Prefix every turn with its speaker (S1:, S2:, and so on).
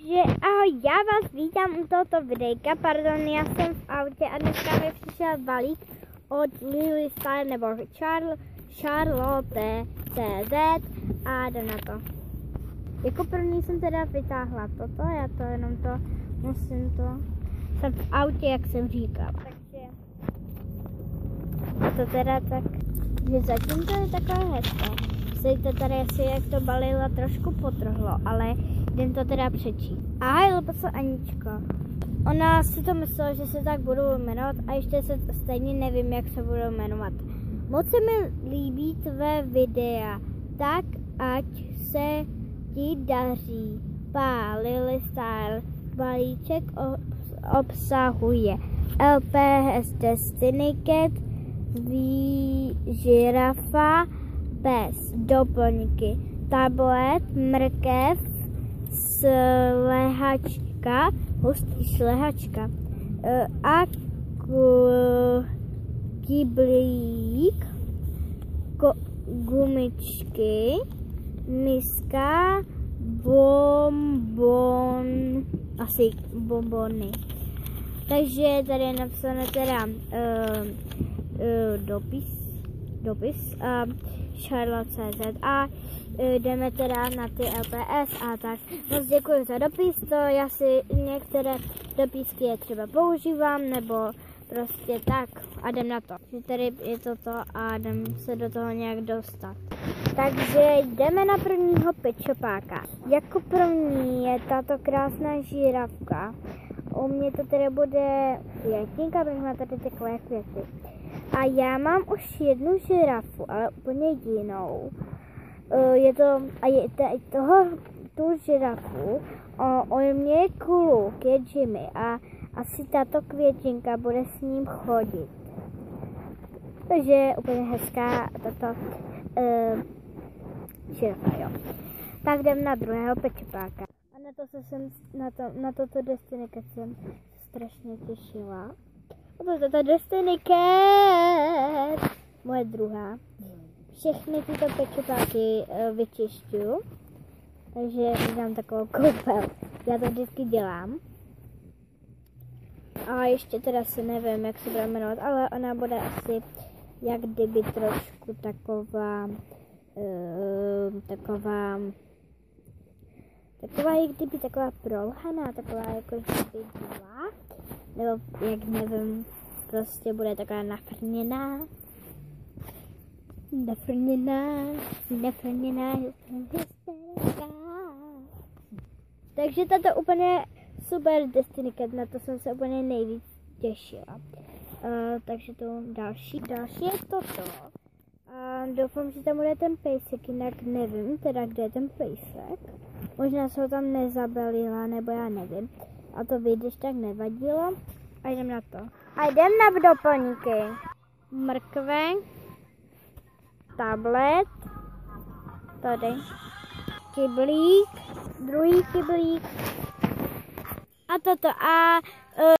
S1: Takže ahoj, já vás vítám u tohoto videjka, pardon, já jsem v autě a dneska mi přišel balík od Lily Style nebo Charl, Charlotte CZ a jde na to. Jako první jsem teda vytáhla toto, já to jenom to musím to, jsem v autě, jak jsem říkala. Takže a to teda tak, že zatím to je takové hezké. Sejte tady asi, jak to balila trošku potrhlo, ale jdem to teda přečíst. Ahoj, Lupaco Aničko. Ona si to myslela, že se tak budou jmenovat a ještě se stejně nevím, jak se budou jmenovat. Moc se mi líbí tvé videa, tak ať se ti daří. Pá, Lily Style, balíček obsahuje LPS Destiny Cat, žirafa, pes, doplňky, tablet, mrkev, slehačka, hustý slehačka e, a kyblík, gumičky, miska, bonbon, asi bonbony. Takže tady je napsáno teda uh, uh, dopis, dopis uh, Charlotte.cz a e, jdeme teda na ty LPS a tak. Moc děkuji za dopis, to já si některé dopisky je třeba používám, nebo prostě tak a jdem na to. Že tady je toto a jdem se do toho nějak dostat. Takže jdeme na prvního pečopáka. Jako první je tato krásná žíravka. U mě to tedy bude květník, abych má tady takové květy. A já mám už jednu žirafu, ale úplně jinou. E, je to, a je toho, tu žirafu, on mě je kluk, je Jimmy a asi tato květinka bude s ním chodit. Takže je úplně hezká tato uh, žirafa, jo. Tak jdem na druhého pečepáka. A na to se jsem, na, to, na toto destinaci jsem strašně těšila. A to Destiny Cat. Moje druhá. Všechny tyto pečopáky uh, vyčišťuju. Takže dám takovou koupel. Já to vždycky dělám. A ještě teda si nevím, jak se bude jmenovat, ale ona bude asi jak kdyby trošku taková uh, taková taková jak kdyby taková prolhaná, taková jako kdyby byla nebo jak nevím, prostě bude taková nafrněná. Nafrněná, nafrněná, Takže tato úplně super Destiny Cat, na to jsem se úplně nejvíc těšila. Uh, takže to další, další je toto. A doufám, že tam bude ten pejsek, jinak nevím, teda kde je ten pejsek. Možná se ho tam nezabalila, nebo já nevím a to vyjdeš tak nevadilo. A jdem na to. A jdem na doplňky. Mrkve, tablet, tady, kyblík, druhý kyblík a toto. A